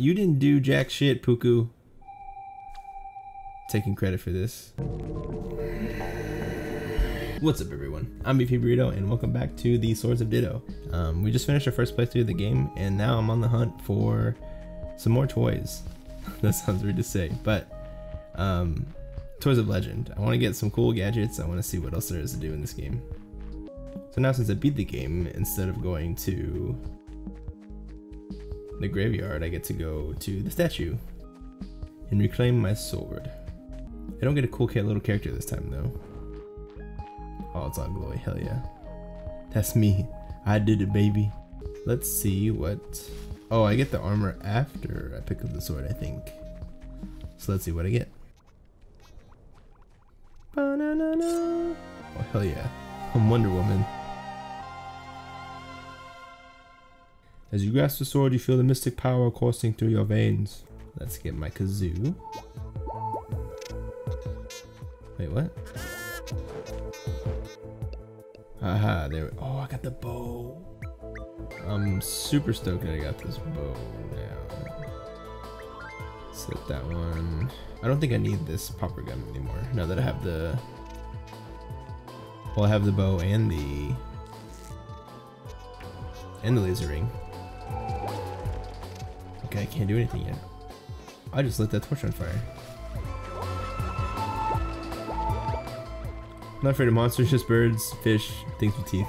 You didn't do jack shit, Puku. Taking credit for this. What's up everyone? I'm Beephy Burrito and welcome back to the Swords of Ditto. Um, we just finished our first playthrough of the game and now I'm on the hunt for some more toys. that sounds weird to say, but um, Toys of Legend. I want to get some cool gadgets. I want to see what else there is to do in this game. So now since I beat the game, instead of going to the graveyard, I get to go to the statue and reclaim my sword. I don't get a cool little character this time though. Oh, it's on glowy, hell yeah. That's me. I did it, baby. Let's see what... Oh, I get the armor after I pick up the sword, I think. So let's see what I get. Oh, hell yeah. I'm Wonder Woman. As you grasp the sword, you feel the mystic power coursing through your veins. Let's get my kazoo. Wait, what? Aha, there. We Oh, I got the bow. I'm super stoked that I got this bow now. Set that one. I don't think I need this popper gun anymore now that I have the well I have the bow and the and the laser ring. I can't do anything yet. I just lit that torch on fire. Not afraid of monsters, just birds, fish, things with teeth,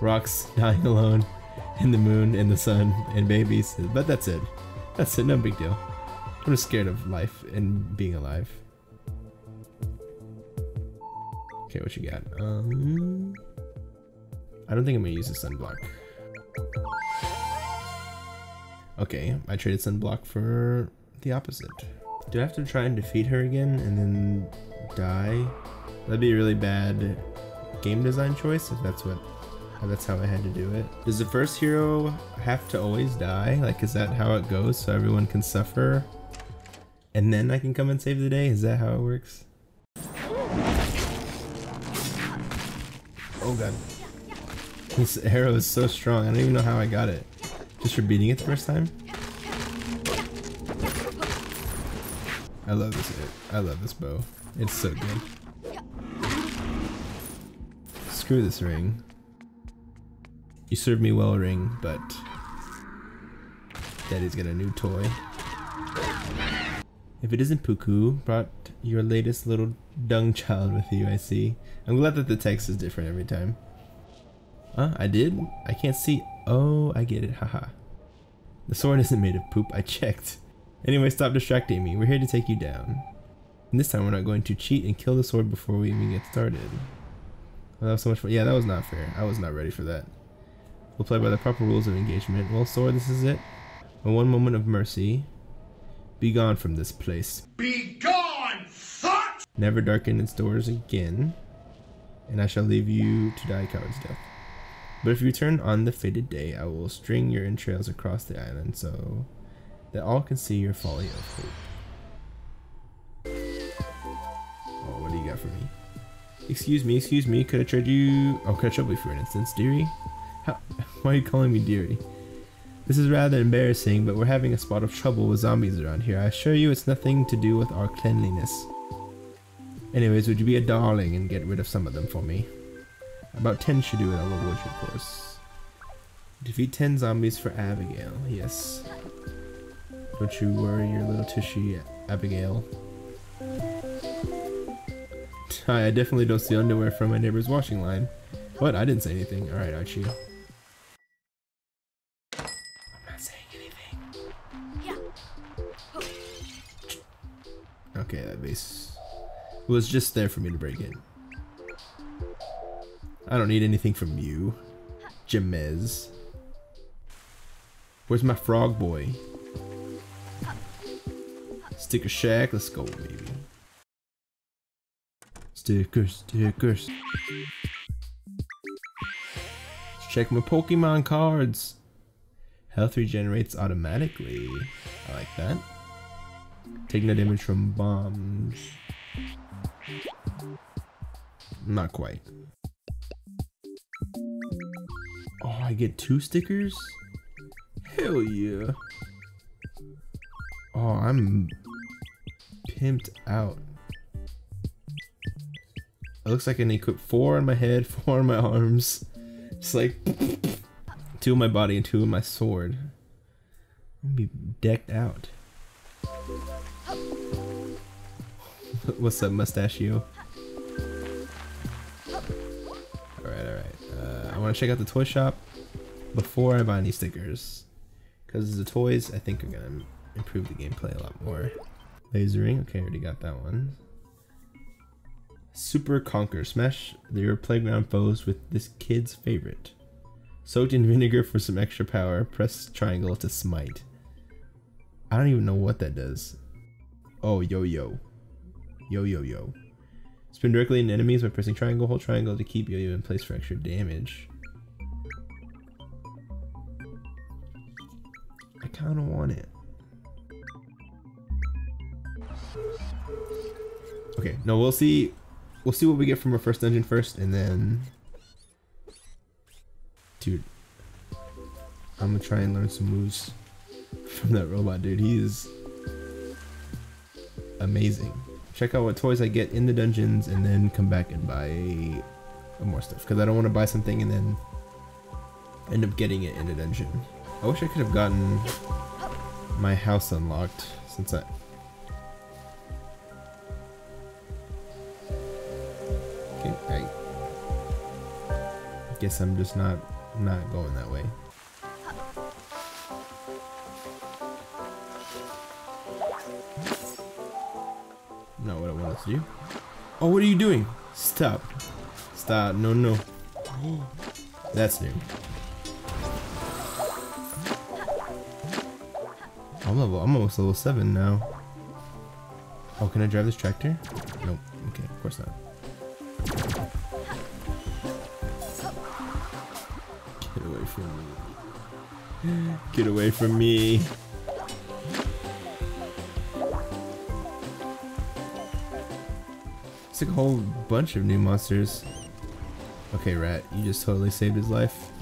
rocks, dying alone, and the moon, and the sun, and babies. But that's it. That's it, no big deal. I'm just scared of life and being alive. Okay, what you got? Um, I don't think I'm gonna use the sunblock. Okay, I traded sunblock for the opposite. Do I have to try and defeat her again and then die? That'd be a really bad game design choice if that's what that's how I had to do it. Does the first hero have to always die? Like is that how it goes so everyone can suffer? And then I can come and save the day? Is that how it works? Oh god. This arrow is so strong. I don't even know how I got it. Just for beating it the first time? I love this. I love this bow. It's so good. Screw this ring. You served me well, ring, but Daddy's got a new toy. If it isn't Puku, brought your latest little dung child with you, I see. I'm glad that the text is different every time. Huh? I did? I can't see. Oh, I get it. Haha. The sword isn't made of poop. I checked. Anyway, stop distracting me. We're here to take you down. And this time we're not going to cheat and kill the sword before we even get started. Well, that was so much fun. Yeah, that was not fair. I was not ready for that. We'll play by the proper rules of engagement. Well, sword, this is it. A one moment of mercy. Be gone from this place. Be gone, thought! Never darken its doors again, and I shall leave you to die coward's death. But if you return on the fated day, I will string your entrails across the island so that all can see your folly of hope. Oh, what do you got for me? Excuse me, excuse me, could I trade you... Oh, could I trouble you for an instance, dearie? How... Why are you calling me dearie? This is rather embarrassing, but we're having a spot of trouble with zombies around here. I assure you it's nothing to do with our cleanliness. Anyways, would you be a darling and get rid of some of them for me? About 10 should do it, I love watch of course. Defeat 10 zombies for Abigail, yes. Don't you worry your little tushy, Abigail. I definitely don't see underwear from my neighbor's washing line. What? I didn't say anything. Alright, Archie. I'm not saying anything. Yeah. Okay, that base was just there for me to break in. I don't need anything from you, Jamez. Where's my frog boy? Sticker Shack, let's go, baby. Stickers, stickers. Let's check my Pokemon cards. Health regenerates automatically. I like that. Take no damage from bombs. Not quite. Oh, I get two stickers? Hell yeah. Oh, I'm pimped out. It looks like I can equip four on my head, four on my arms. Just like two in my body and two in my sword. I'm gonna be decked out. What's up, mustachio? Want to check out the toy shop before I buy any stickers. Because the toys, I think, are going to improve the gameplay a lot more. Laser Ring, okay, I already got that one. Super Conker, smash your playground foes with this kid's favorite. Soaked in vinegar for some extra power, press triangle to smite. I don't even know what that does. Oh, yo-yo. Yo-yo-yo. Spin directly into enemies by pressing triangle, hold triangle to keep yo-yo in place for extra damage. I kinda want it. Okay, no, we'll see. We'll see what we get from our first dungeon first, and then, dude, I'm gonna try and learn some moves from that robot, dude. He is amazing. Check out what toys I get in the dungeons, and then come back and buy more stuff because I don't want to buy something and then end up getting it in a dungeon. I wish I could have gotten my house unlocked since I Okay, I guess I'm just not not going that way. Not what I want to do. Oh, what are you doing? Stop. Stop. No, no. That's new. I'm level. I'm almost level seven now. Oh, can I drive this tractor? Nope. Okay, of course not. Get away from me. Get away from me. It's like a whole bunch of new monsters. Okay, Rat, you just totally saved his life.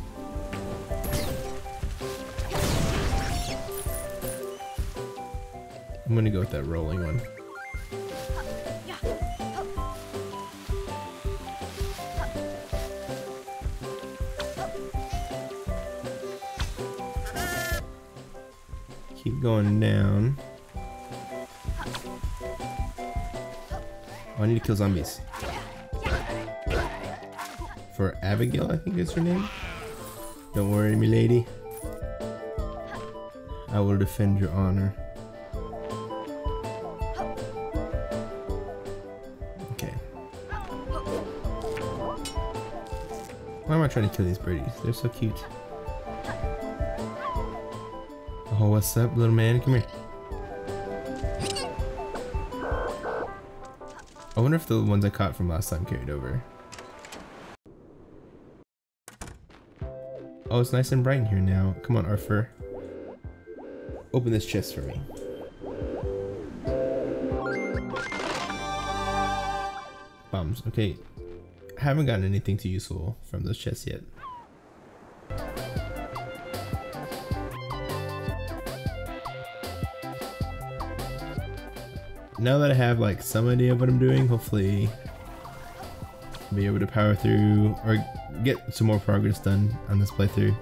I'm gonna go with that rolling one. Keep going down. Oh, I need to kill zombies. For Abigail, I think is her name. Don't worry, me lady. I will defend your honor. Trying to kill these birdies? They're so cute. Oh, what's up, little man? Come here. I wonder if the ones I caught from last time carried over. Oh, it's nice and bright in here now. Come on, Arthur. Open this chest for me. Bombs. Okay. Haven't gotten anything too useful from those chests yet. now that I have like some idea of what I'm doing, hopefully I'll be able to power through or get some more progress done on this playthrough.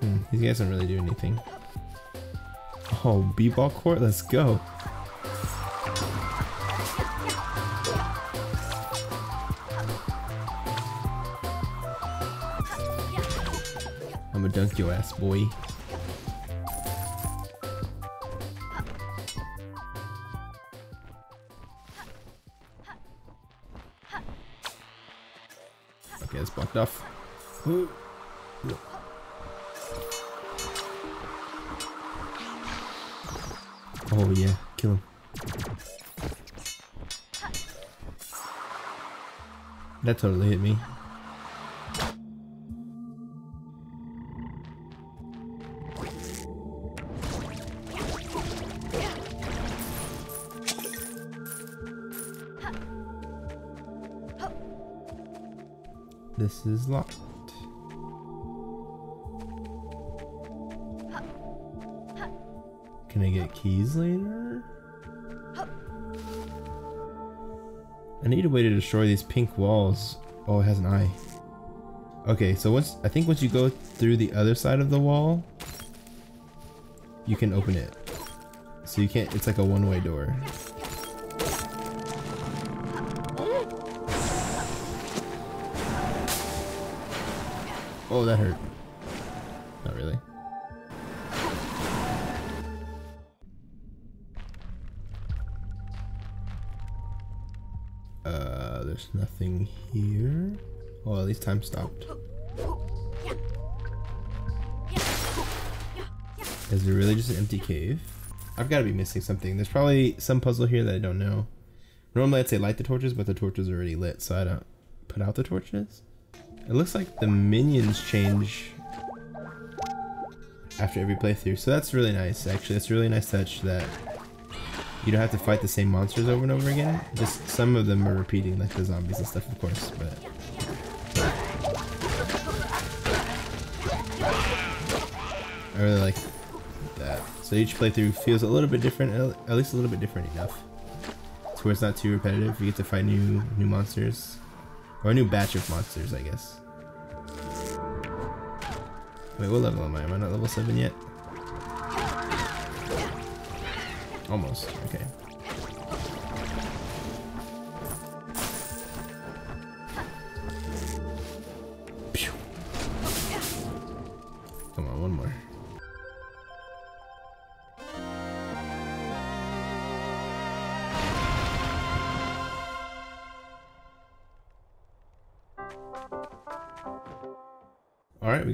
Hmm, these guys don't really do anything. Oh, b-ball court, let's go. Dunk your ass, boy. Okay, it's blocked off. Oh yeah, kill him. That totally hit me. This is locked. Can I get keys later? I need a way to destroy these pink walls. Oh, it has an eye. Okay, so once I think once you go through the other side of the wall, you can open it. So you can't, it's like a one-way door. Oh, that hurt. Not really. Uh, there's nothing here. Well, at least time stopped. Is it really just an empty cave? I've got to be missing something. There's probably some puzzle here that I don't know. Normally I'd say light the torches, but the torches are already lit, so I don't put out the torches. It looks like the minions change after every playthrough, so that's really nice, actually. That's a really nice touch that you don't have to fight the same monsters over and over again. Just some of them are repeating, like the zombies and stuff, of course, but... I really like that. So each playthrough feels a little bit different, at least a little bit different enough. To where it's not too repetitive, you get to fight new new monsters. Or a new batch of monsters, I guess. Wait, what level am I? Am I not level 7 yet? Almost, okay.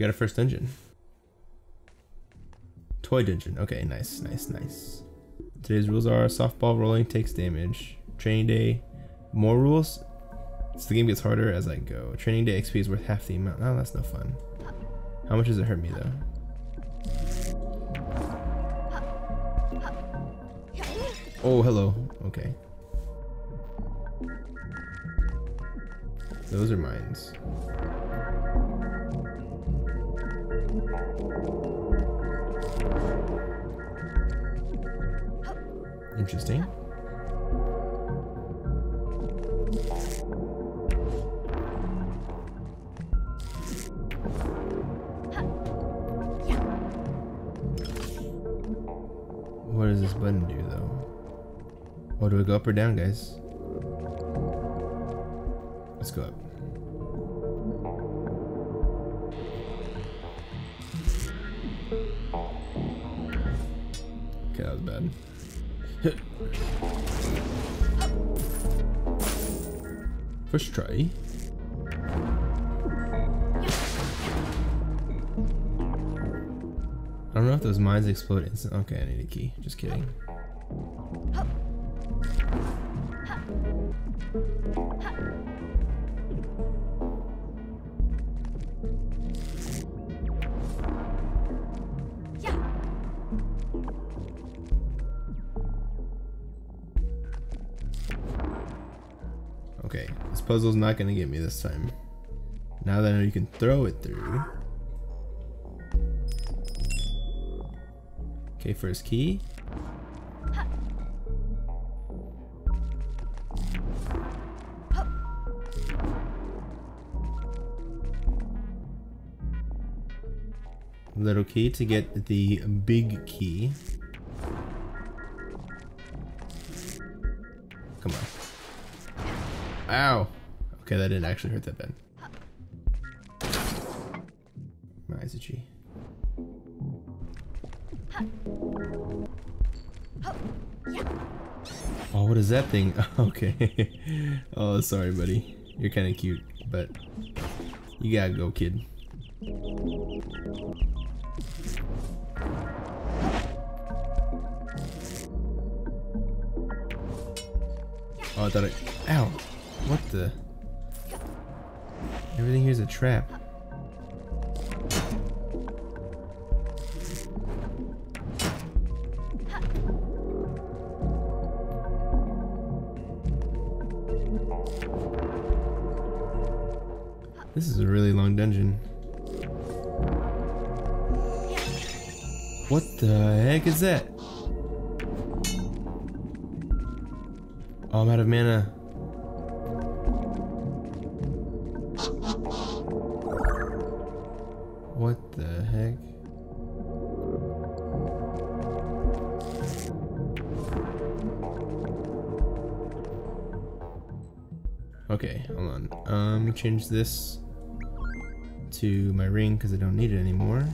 Got a first dungeon. Toy dungeon. Okay, nice, nice, nice. Today's rules are softball rolling takes damage. Training day, more rules. So the game gets harder as I go. Training day XP is worth half the amount. Oh, that's no fun. How much does it hurt me though? Oh, hello. Okay. Those are mines. Interesting. What does this button do though? Oh, do we go up or down, guys? Let's go up. First try. I don't know if those mines explode. Okay, I need a key. Just kidding. Puzzle's not gonna get me this time. Now that I know you can throw it through. Okay, first key. Little key to get the big key. Come on. Ow! Okay, that didn't actually hurt that bad. My eyes itchy. Oh, what is that thing? Okay. oh, sorry, buddy. You're kind of cute, but you gotta go, kid. Oh, I thought it. Ow! What the? Everything here's a trap. This is a really long dungeon. What the heck is that? Oh, I'm out of mana. Um, change this to my ring because I don't need it anymore.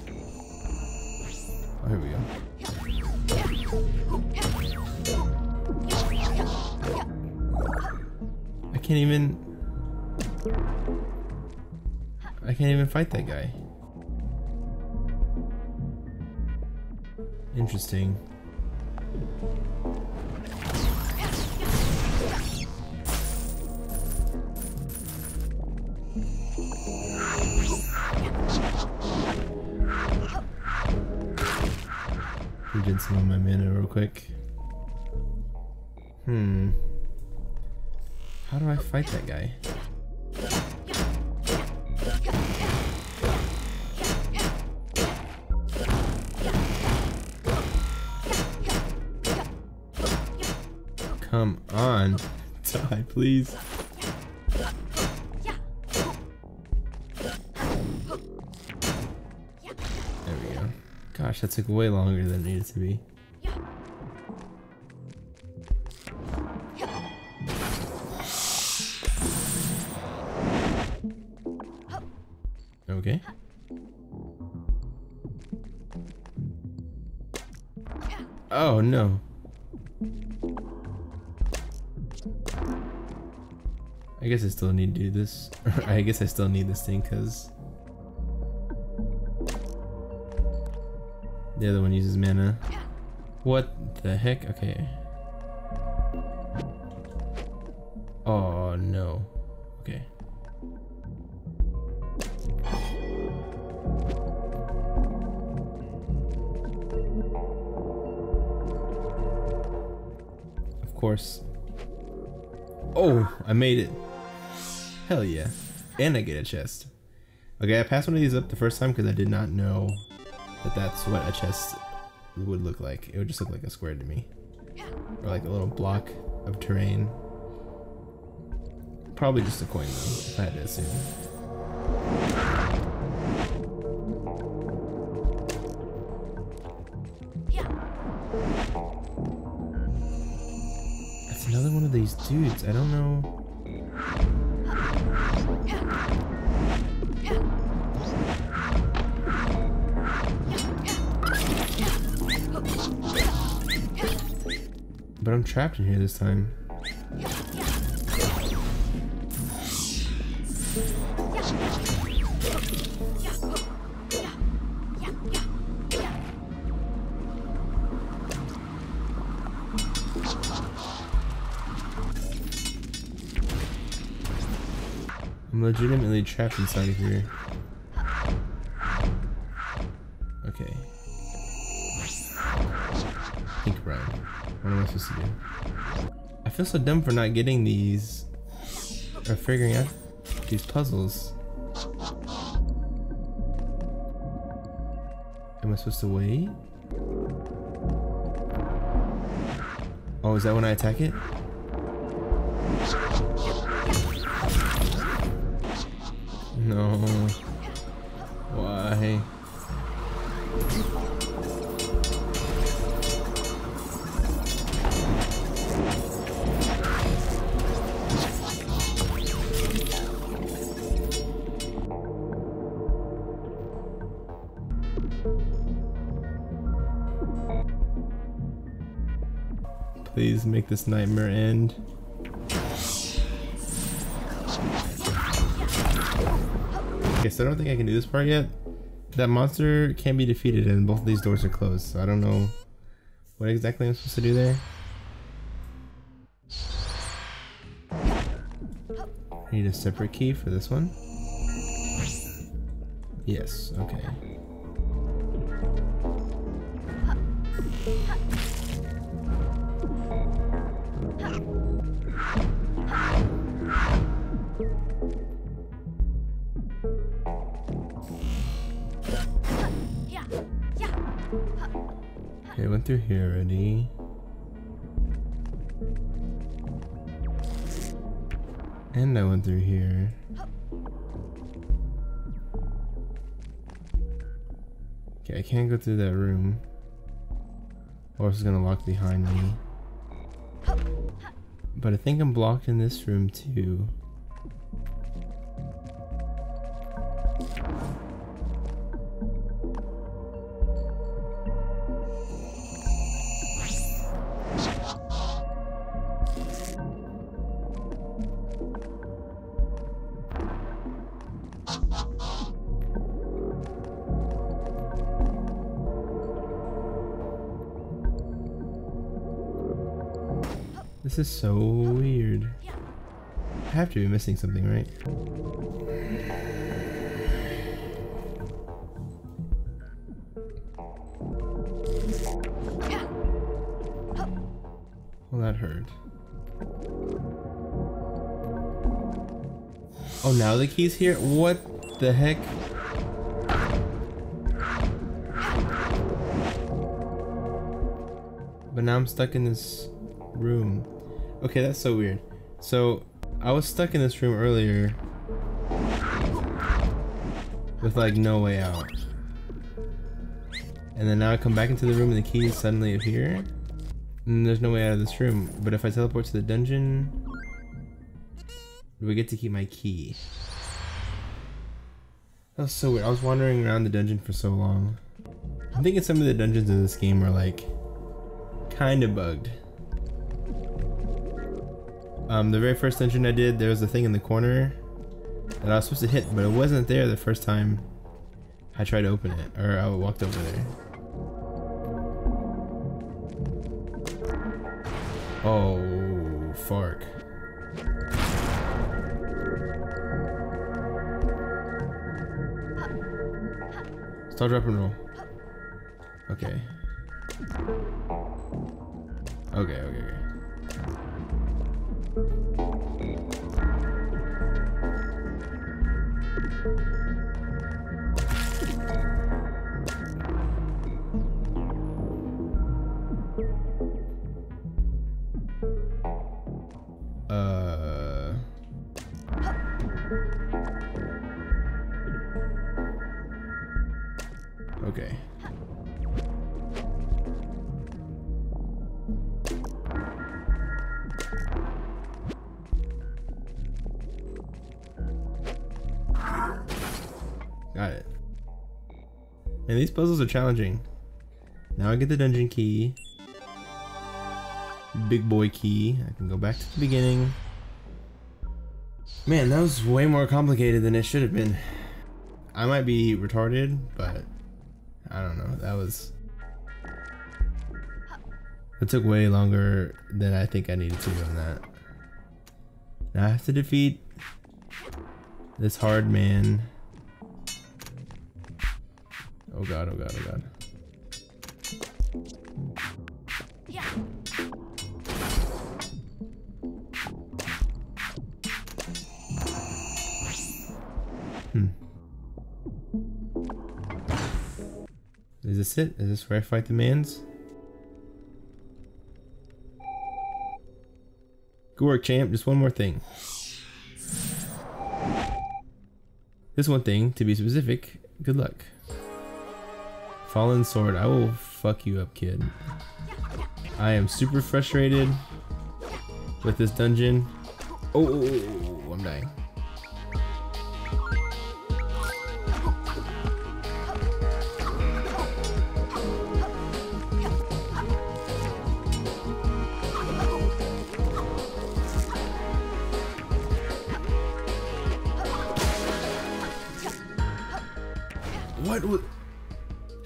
Oh, here we go. I can't even... I can't even fight that guy. Interesting. Regen some of my mana real quick. Hmm. How do I fight that guy? Come on. Die, please. Gosh, that took way longer than it needed to be. Okay. Oh no. I guess I still need to do this. I guess I still need this thing because the other one uses mana. What the heck? Okay. Oh no. Okay. Of course. Oh, I made it. Hell yeah. And I get a chest. Okay, I passed one of these up the first time because I did not know that that's what a chest would look like. It would just look like a square to me. Or like a little block of terrain. Probably just a coin though, if I had to assume. That's another one of these dudes. I don't know. But I'm trapped in here this time. I'm legitimately trapped inside of here. Feel so dumb for not getting these or figuring out these puzzles. Am I supposed to wait? Oh, is that when I attack it? No. Why? Make this nightmare end. Okay, so I don't think I can do this part yet. That monster can be defeated and both of these doors are closed, so I don't know what exactly I'm supposed to do there. I need a separate key for this one. Yes, okay. Through here already. And I went through here. Okay, I can't go through that room. Or it's gonna lock behind me. But I think I'm blocked in this room too. This is so weird. I have to be missing something, right? Well, that hurt. Oh, now the key's here? What the heck? But now I'm stuck in this room. Okay, that's so weird. So, I was stuck in this room earlier with like no way out. And then now I come back into the room and the keys suddenly appear. And there's no way out of this room. But if I teleport to the dungeon, do I get to keep my key? That was so weird. I was wandering around the dungeon for so long. I'm thinking some of the dungeons in this game are like kind of bugged. Um, the very first dungeon I did, there was a thing in the corner that I was supposed to hit, but it wasn't there the first time I tried to open it, or I walked over there. Oh, fark. Start drop and roll. Okay. Okay, okay, okay. Got it. And these puzzles are challenging. Now I get the dungeon key. Big boy key. I can go back to the beginning. Man, that was way more complicated than it should have been. I might be retarded, but I don't know. That was. It took way longer than I think I needed to on that. Now I have to defeat this hard man. Oh god, oh god, oh god. Hmm. Is this it? Is this where I fight the mans? Good work, champ. Just one more thing. This one thing, to be specific, good luck. Fallen sword, I will fuck you up, kid. I am super frustrated with this dungeon. Oh, oh, oh, oh, oh I'm dying.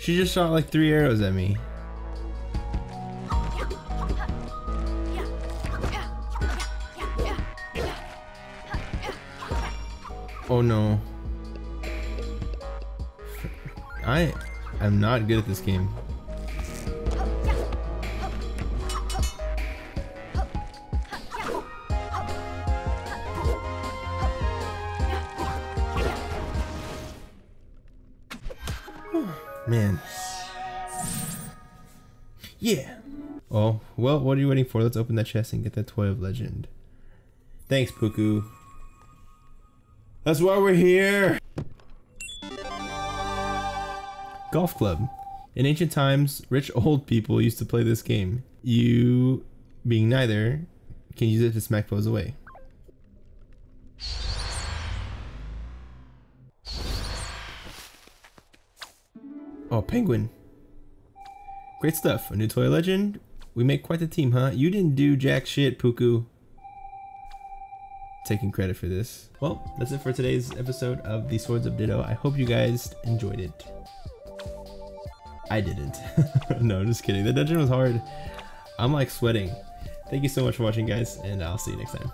She just shot like three arrows at me. Oh no. I am not good at this game. Well, what are you waiting for? Let's open that chest and get that Toy of Legend. Thanks, Puku. That's why we're here. Golf club. In ancient times, rich old people used to play this game. You, being neither, can use it to smack foes away. Oh, penguin. Great stuff. A new toy of legend. We make quite the team, huh? You didn't do jack shit, Puku. Taking credit for this. Well, that's it for today's episode of the Swords of Ditto. I hope you guys enjoyed it. I didn't. no, I'm just kidding. The dungeon was hard. I'm like sweating. Thank you so much for watching, guys, and I'll see you next time.